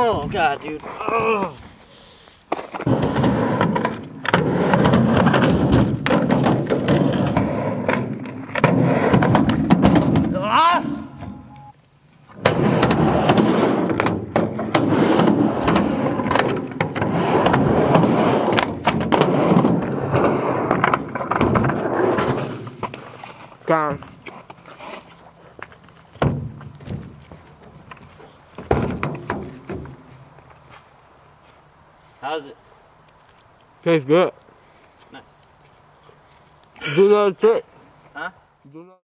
Oh god, dude. Oh. Gone. How's it? Tastes good. Nice. Do another trick. Huh? Do another-